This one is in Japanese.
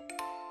you